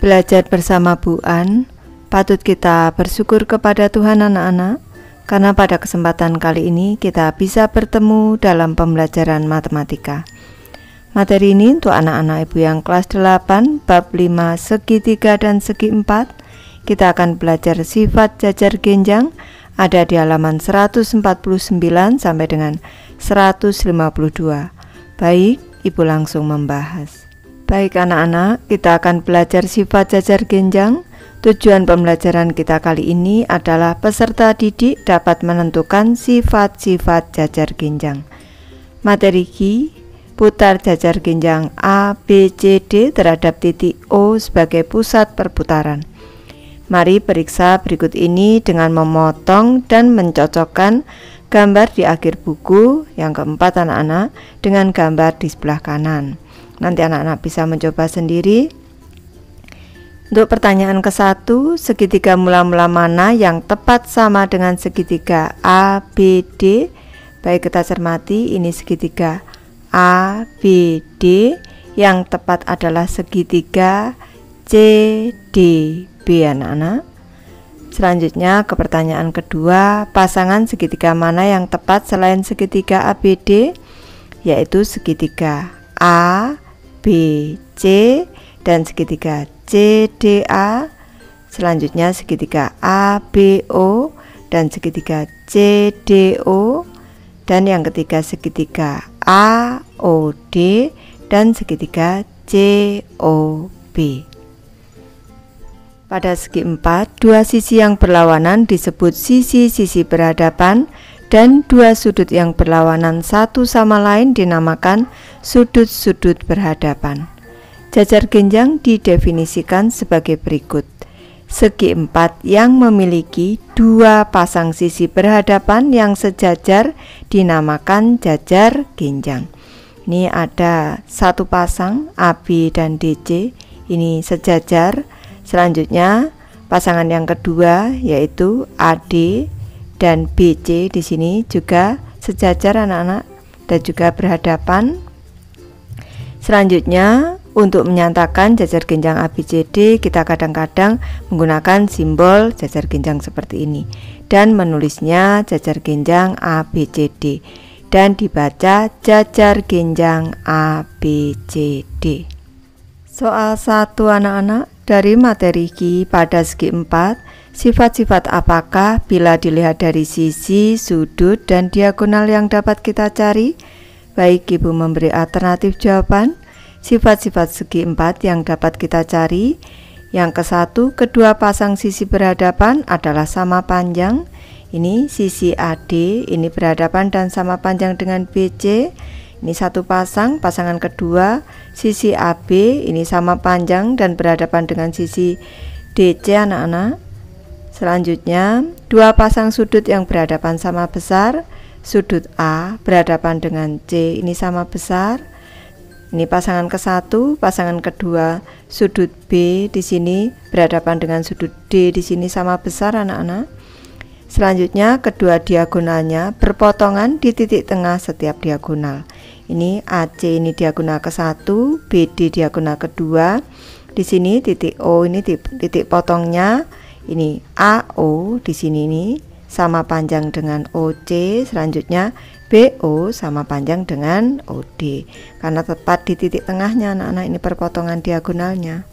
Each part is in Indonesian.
Belajar bersama Bu An, patut kita bersyukur kepada Tuhan anak-anak, karena pada kesempatan kali ini kita bisa bertemu dalam pembelajaran matematika. Materi ini untuk anak-anak ibu yang kelas 8, bab 5, segi 3 dan segi 4. Kita akan belajar sifat jajar genjang ada di halaman 149 sampai dengan 152. Baik, ibu langsung membahas. Baik anak-anak, kita akan belajar sifat jajar genjang. Tujuan pembelajaran kita kali ini adalah peserta didik dapat menentukan sifat-sifat jajar genjang. Materi Ki, putar jajar genjang A, B, C, D terhadap titik O sebagai pusat perputaran. Mari periksa berikut ini dengan memotong dan mencocokkan gambar di akhir buku yang keempat anak-anak dengan gambar di sebelah kanan. Nanti anak-anak bisa mencoba sendiri. Untuk pertanyaan ke satu, segitiga mula-mula mana yang tepat sama dengan segitiga A, B, D? Baik kita cermati, ini segitiga A, B, D. Yang tepat adalah segitiga C, D, B anak-anak. Selanjutnya ke pertanyaan kedua, pasangan segitiga mana yang tepat selain segitiga ABD? Yaitu segitiga A, B, C dan segitiga C, D, A. Selanjutnya segitiga A, B, O dan segitiga C, D, O. Dan yang ketiga segitiga A, O, D dan segitiga C, O, B. Pada segi empat, dua sisi yang berlawanan disebut sisi-sisi berhadapan dan dua sudut yang berlawanan satu sama lain dinamakan sudut-sudut berhadapan. Jajar genjang didefinisikan sebagai berikut. Segi empat yang memiliki dua pasang sisi berhadapan yang sejajar dinamakan jajar genjang. Ini ada satu pasang AB dan DC, ini sejajar. Selanjutnya pasangan yang kedua yaitu AD dan BC di sini juga sejajar anak-anak dan juga berhadapan. Selanjutnya untuk menyatakan jajar genjang ABCD kita kadang-kadang menggunakan simbol jajar genjang seperti ini dan menulisnya jajar genjang ABCD dan dibaca jajar genjang ABCD. Soal satu anak-anak dari materi Ki pada segi 4 Sifat-sifat apakah bila dilihat dari sisi, sudut, dan diagonal yang dapat kita cari? Baik Ibu memberi alternatif jawaban. Sifat-sifat segi empat yang dapat kita cari. Yang ke satu, kedua pasang sisi berhadapan adalah sama panjang. Ini sisi AD, ini berhadapan dan sama panjang dengan BC. Ini satu pasang, pasangan kedua, sisi AB, ini sama panjang dan berhadapan dengan sisi DC anak-anak. Selanjutnya, dua pasang sudut yang berhadapan sama besar, sudut A berhadapan dengan C ini sama besar. Ini pasangan ke satu, pasangan kedua, sudut B di sini berhadapan dengan sudut D di sini sama besar anak-anak. Selanjutnya, kedua diagonalnya berpotongan di titik tengah setiap diagonal. Ini AC ini diagonal ke satu, BD diagonal kedua. Di sini titik O ini titik potongnya ini AO di sini nih sama panjang dengan OC, selanjutnya BO sama panjang dengan OD. Karena tepat di titik tengahnya anak-anak ini perpotongan diagonalnya.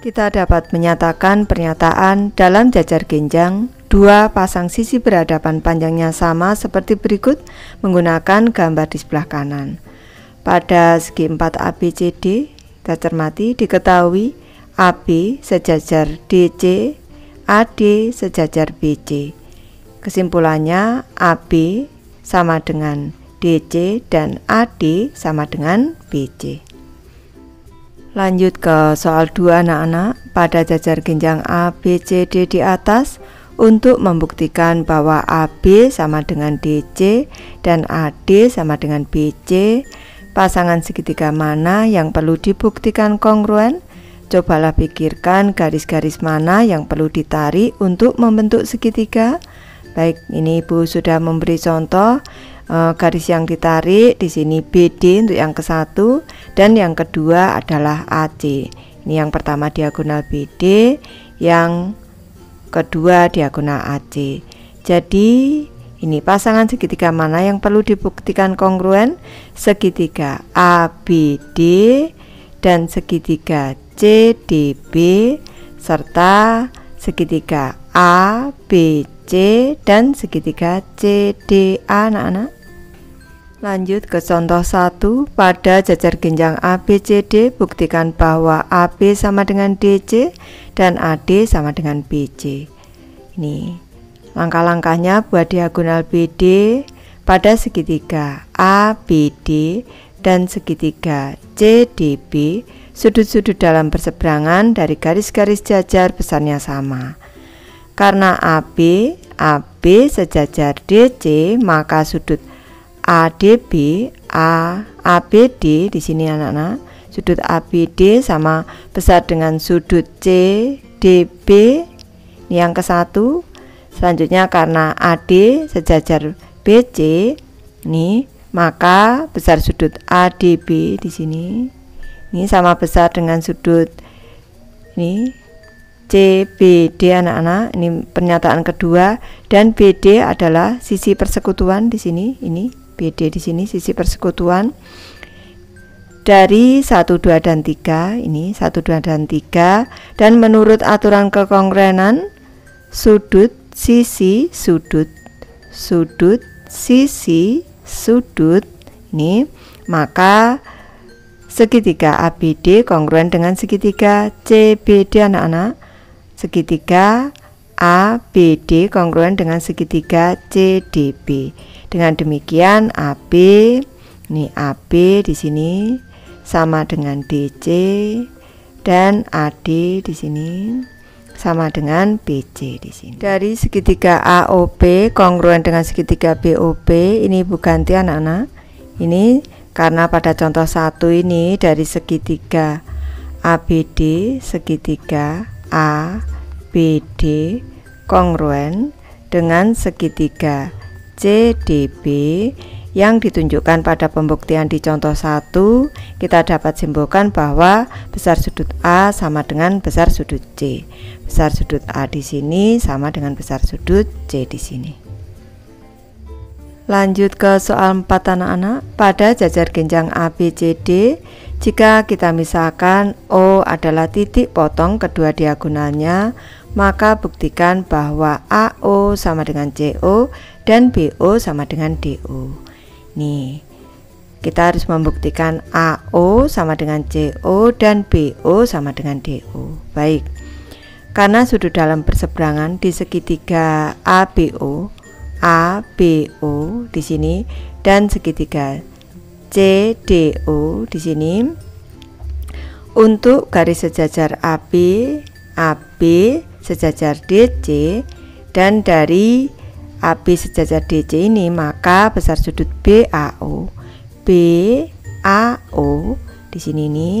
Kita dapat menyatakan pernyataan dalam jajar genjang dua pasang sisi berhadapan panjangnya sama seperti berikut menggunakan gambar di sebelah kanan. Pada segi 4 ABCD, kita cermati diketahui AB sejajar DC, AD sejajar BC. Kesimpulannya AB sama dengan DC dan AD sama dengan BC. Lanjut ke soal 2 anak-anak pada jajar genjang ABCD di atas untuk membuktikan bahwa AB sama dengan DC dan AD sama dengan BC, pasangan segitiga mana yang perlu dibuktikan kongruen? Cobalah pikirkan garis-garis mana yang perlu ditarik untuk membentuk segitiga. Baik, ini Ibu sudah memberi contoh e, garis yang ditarik di sini BD untuk yang ke satu dan yang kedua adalah AC. Ini yang pertama diagonal BD, yang kedua diagonal AC. Jadi ini pasangan segitiga mana yang perlu dibuktikan kongruen? Segitiga ABD dan segitiga CDB serta segitiga ABC dan segitiga CDA anak-anak. Lanjut ke contoh 1 Pada jajar genjang ABCD Buktikan bahwa AB sama dengan DC Dan AD sama dengan BC Ini Langkah-langkahnya buat diagonal BD Pada segitiga ABD Dan segitiga CDB Sudut-sudut dalam perseberangan Dari garis-garis jajar besarnya sama. Karena AB AB sejajar DC Maka sudut ADB A ABD di sini anak-anak. Sudut ABD sama besar dengan sudut CDB yang ke satu. Selanjutnya karena AD sejajar BC ini maka besar sudut ADB di sini. Ini sama besar dengan sudut ini CBD anak-anak. Ini pernyataan kedua. Dan BD adalah sisi persekutuan di sini ini BD di sini sisi persekutuan. Dari 1 2 dan 3 ini 1 2 dan 3 dan menurut aturan kekongrenan sudut sisi sudut sudut sisi sudut ini. Maka segitiga ABD kongruen dengan segitiga CBD anak-anak. Segitiga ABD kongruen dengan segitiga CDB dengan demikian AB ini AB di sini sama dengan DC dan AD di sini sama dengan BC di sini. Dari segitiga AOB kongruen dengan segitiga BOB ini bukan anak-anak. Ini karena pada contoh satu ini dari segitiga ABD segitiga ABD kongruen dengan segitiga CDB yang ditunjukkan pada pembuktian di contoh 1 kita dapat simpulkan bahwa besar sudut A sama dengan besar sudut C. Besar sudut A di sini sama dengan besar sudut C di sini. Lanjut ke soal 4 anak-anak. Pada jajar genjang ABCD, jika kita misalkan O adalah titik potong kedua diagonalnya, maka buktikan bahwa AO sama dengan CO dan BO sama dengan DO. Nih, kita harus membuktikan AO sama dengan CO dan BO sama dengan DO. Baik. Karena sudut dalam perseberangan di segitiga ABO, ABO di sini dan segitiga CDO di sini untuk garis sejajar AB, AB sejajar DC dan dari AB sejajar DC ini maka besar sudut BAO BAO di sini ini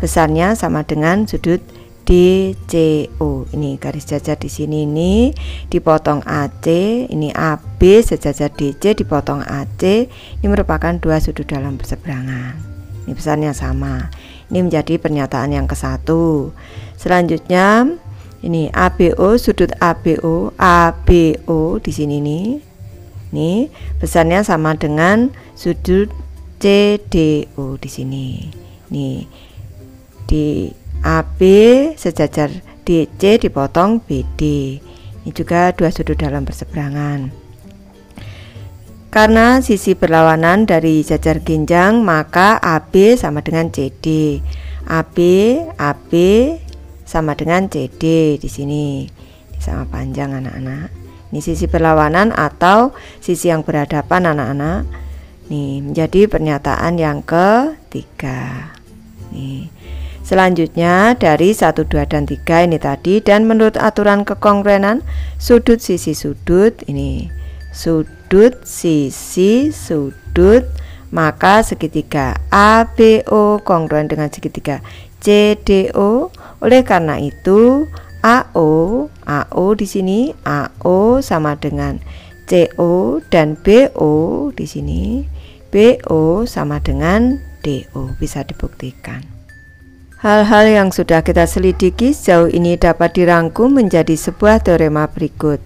besarnya sama dengan sudut DCO ini garis jajar di sini ini dipotong AC ini AB sejajar DC dipotong AC ini merupakan dua sudut dalam perseberangan. Ini besarnya sama. Ini menjadi pernyataan yang ke satu. Selanjutnya ini ABO sudut ABO ABO di sini nih. Nih besarnya sama dengan sudut CDO di sini. Nih di AB sejajar DC dipotong BD ini juga dua sudut dalam perseberangan karena sisi berlawanan dari jajar genjang maka AB sama dengan CD AB AB sama dengan CD di sini. Ini sama panjang anak-anak. Ini sisi berlawanan atau sisi yang berhadapan anak-anak. Nih, menjadi pernyataan yang ketiga. Nih. Selanjutnya dari 1 2 dan 3 ini tadi dan menurut aturan kekongruenan sudut sisi sudut ini sudut sisi sudut maka segitiga ABO kongruen dengan segitiga CDO. Oleh karena itu, AO, AO di sini AO sama dengan CO dan BO di sini BO sama dengan DO bisa dibuktikan. Hal-hal yang sudah kita selidiki sejauh ini dapat dirangkum menjadi sebuah teorema berikut.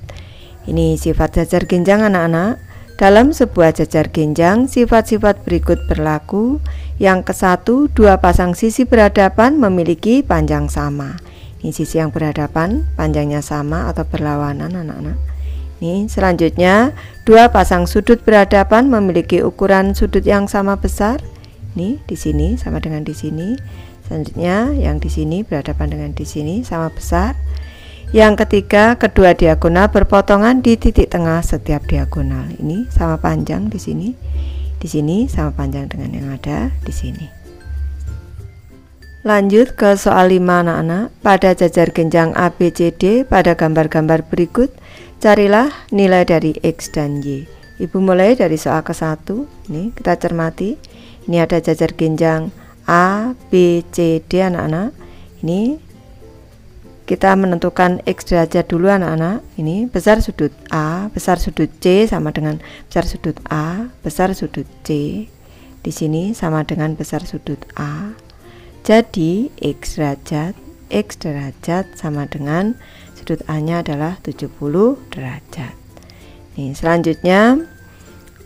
Ini sifat jajar genjang anak-anak. Dalam sebuah jajar genjang, sifat-sifat berikut berlaku. Yang ke satu, dua pasang sisi berhadapan memiliki panjang sama. Ini sisi yang berhadapan, panjangnya sama atau berlawanan anak-anak. Ini selanjutnya, dua pasang sudut berhadapan memiliki ukuran sudut yang sama besar. Ini di sini sama dengan di sini. Selanjutnya, yang di sini berhadapan dengan di sini sama besar. Yang ketiga, kedua diagonal berpotongan di titik tengah setiap diagonal. Ini sama panjang di sini. Di sini sama panjang dengan yang ada di sini. Lanjut ke soal 5 anak-anak. Pada jajar genjang ABCD pada gambar-gambar berikut, carilah nilai dari X dan Y. Ibu mulai dari soal ke-1. Ini kita cermati. Ini ada jajar genjang A, anak-anak. Ini kita menentukan X derajat dulu anak-anak. Ini besar sudut A besar sudut C sama dengan besar sudut A besar sudut C. Di sini sama dengan besar sudut A. Jadi X derajat X derajat sama dengan sudut A nya adalah 70 derajat. Nih selanjutnya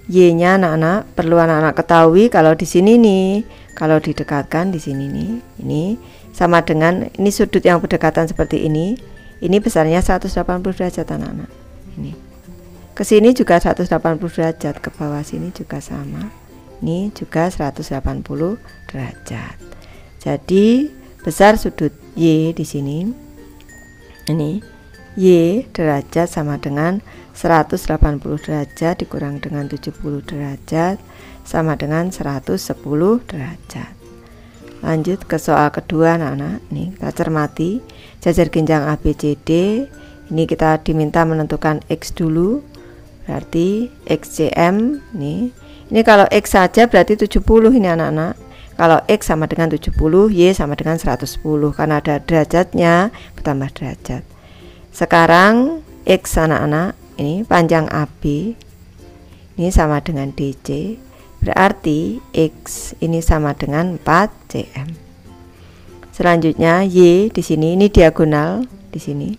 Y nya anak-anak perlu anak-anak ketahui kalau di sini nih kalau didekatkan di sini nih. Ini sama dengan ini sudut yang berdekatan seperti ini ini besarnya 180 derajat anak-anak. Ini. Ke sini juga 180 derajat ke bawah sini juga sama. Ini juga 180 derajat. Jadi besar sudut Y di sini. Ini. Y derajat sama dengan 180 derajat dikurang dengan 70 derajat sama dengan 110 derajat Lanjut ke soal kedua anak-anak. Nih, kita cermati jajar genjang ABCD. Ini kita diminta menentukan X dulu. Berarti XCM nih. Ini kalau X saja berarti 70 ini anak-anak. Kalau X sama dengan 70, Y sama dengan 110 karena ada derajatnya bertambah derajat. Sekarang X anak-anak ini panjang AB ini sama dengan DC Berarti X ini sama dengan 4 cm. Selanjutnya Y di sini ini diagonal di sini.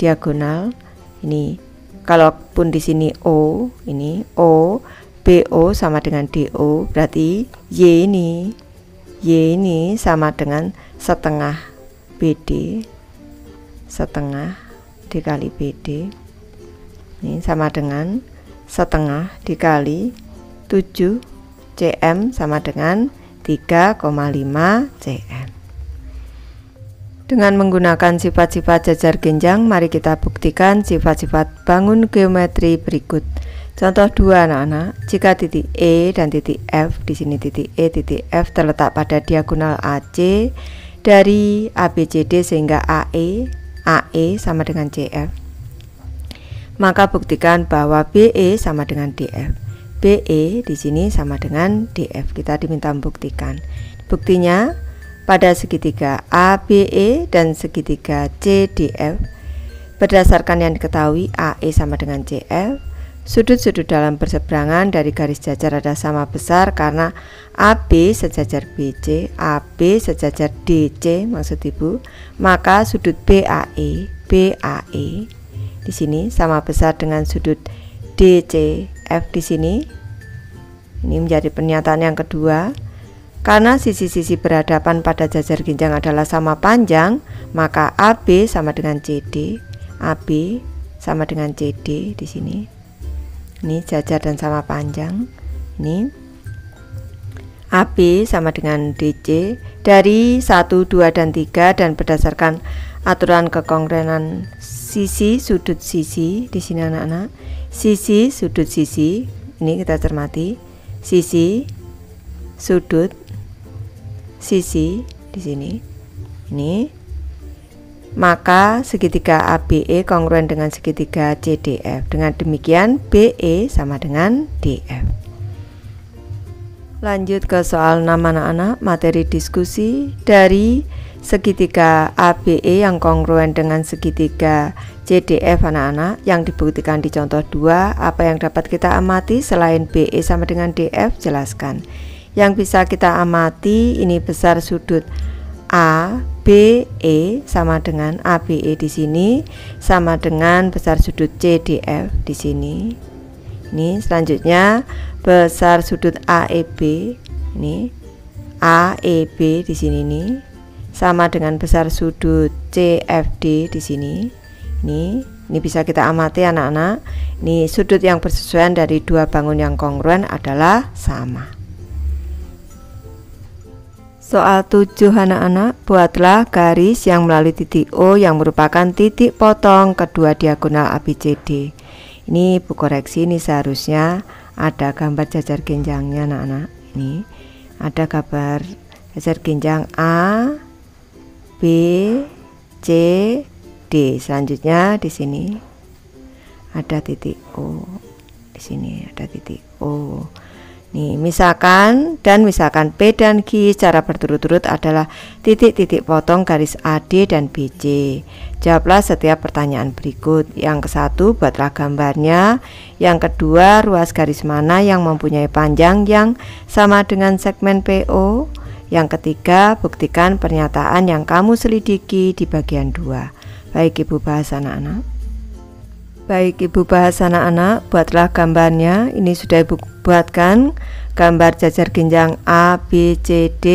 Diagonal ini kalaupun di sini O ini O BO sama dengan DO berarti Y ini Y ini sama dengan setengah BD setengah dikali BD ini sama dengan setengah dikali 7 cm sama dengan 3,5 cm. Dengan menggunakan sifat-sifat jajar genjang, mari kita buktikan sifat-sifat bangun geometri berikut. Contoh dua anak-anak, jika titik E dan titik F, di sini titik E, titik F terletak pada diagonal AC dari ABCD sehingga AE, AE sama dengan CF, maka buktikan bahwa BE sama dengan DF. BE di sini sama dengan DF. Kita diminta membuktikan. Buktinya pada segitiga ABE dan segitiga CDF berdasarkan yang diketahui AE sama dengan CF Sudut-sudut dalam berseberangan dari garis jajar ada sama besar karena AB sejajar BC, AB sejajar DC maksud Ibu, maka sudut BAE, BAE di sini sama besar dengan sudut DC F di sini. Ini menjadi pernyataan yang kedua. Karena sisi-sisi berhadapan pada jajar ginjang adalah sama panjang, maka AB sama dengan CD. AB sama dengan CD di sini. Ini jajar dan sama panjang. Ini AB sama dengan DC dari 1, 2, dan 3 dan berdasarkan aturan kekongrenan sisi sudut sisi di sini anak-anak sisi sudut sisi. Ini kita cermati. Sisi sudut sisi di sini. Ini. Maka segitiga ABE kongruen dengan segitiga CDF dengan demikian BE sama dengan DF lanjut ke soal nama anak-anak materi diskusi dari segitiga ABE yang kongruen dengan segitiga CDF anak-anak yang dibuktikan di contoh 2 apa yang dapat kita amati selain BE sama dengan DF jelaskan yang bisa kita amati ini besar sudut A B E sama dengan A B E di sini sama dengan besar sudut C D F di sini. Ini selanjutnya besar sudut A E B ini A E B di sini nih sama dengan besar sudut C F D di sini. Ini ini bisa kita amati anak-anak. Ini sudut yang bersesuaian dari dua bangun yang kongruen adalah sama. Soal 7 anak-anak, buatlah garis yang melalui titik O yang merupakan titik potong kedua diagonal ABCD. Ini bu koreksi ini seharusnya ada gambar jajar genjangnya anak-anak. Ini ada gambar jajar genjang A, B, C, D. Selanjutnya di sini ada titik O. Di sini ada titik O. Nih, misalkan dan misalkan P dan Q secara berturut-turut adalah titik-titik potong garis AD dan BC. Jawablah setiap pertanyaan berikut. Yang ke satu, buatlah gambarnya. Yang kedua, ruas garis mana yang mempunyai panjang yang sama dengan segmen PO. Yang ketiga, buktikan pernyataan yang kamu selidiki di bagian dua. Baik Ibu bahas anak-anak. Baik Ibu bahas anak-anak, buatlah gambarnya. Ini sudah Ibu buatkan gambar jajar genjang A, B, C, D.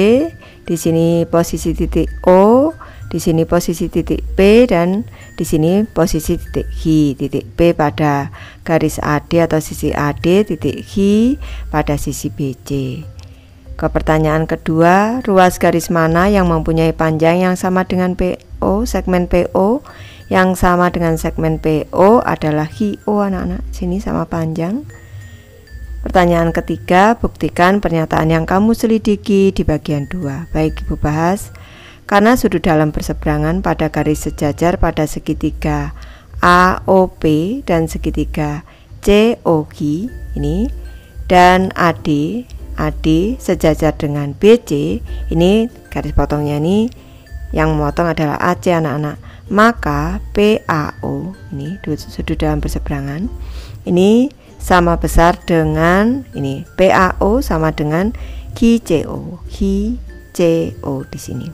Di sini posisi titik O, di sini posisi titik P dan di sini posisi titik H. Titik P pada garis AD atau sisi AD, titik H pada sisi BC. Ke pertanyaan kedua, ruas garis mana yang mempunyai panjang yang sama dengan PO, segmen PO? yang sama dengan segmen PO adalah HIO anak-anak. Sini sama panjang. Pertanyaan ketiga buktikan pernyataan yang kamu selidiki di bagian 2 baik ibu bahas. Karena sudut dalam berseberangan pada garis sejajar pada segitiga AOP dan segitiga COG ini dan AD AD sejajar dengan BC ini garis potongnya ini yang memotong adalah AC anak-anak. Maka PAO ini sudut dalam berseberangan. Ini sama besar dengan ini PAO sama dengan KCO KCO di sini.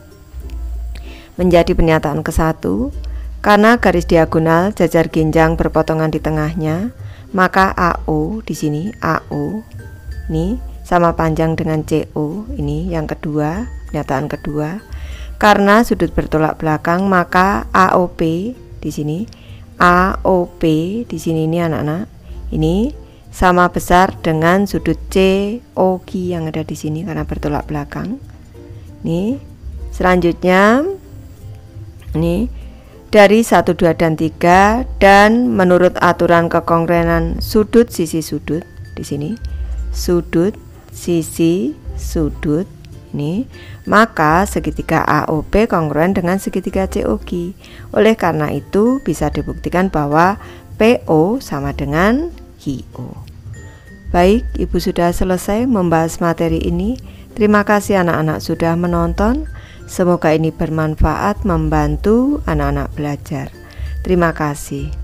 Menjadi pernyataan ke satu karena garis diagonal jajar ginjang berpotongan di tengahnya maka AO di sini AO ini sama panjang dengan CO ini yang kedua pernyataan kedua karena sudut bertolak belakang, maka AOP di sini AOP di sini ini anak-anak. Ini sama besar dengan sudut COG yang ada di sini karena bertolak belakang. Nih. Selanjutnya ini dari 1 2 dan 3 dan menurut aturan kekongrenan sudut sisi sudut di sini. Sudut sisi sudut ini, maka segitiga AOP kongruen dengan segitiga COG. Oleh karena itu, bisa dibuktikan bahwa PO sama dengan HIO. Baik, Ibu sudah selesai membahas materi ini. Terima kasih anak-anak sudah menonton. Semoga ini bermanfaat membantu anak-anak belajar. Terima kasih.